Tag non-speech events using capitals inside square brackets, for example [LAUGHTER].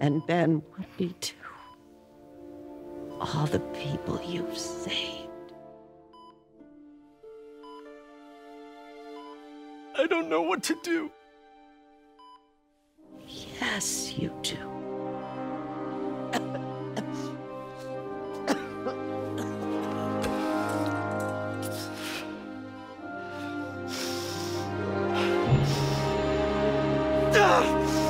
and Ben would be too. All the people you've saved. I don't know what to do. Yes, you do. [LAUGHS]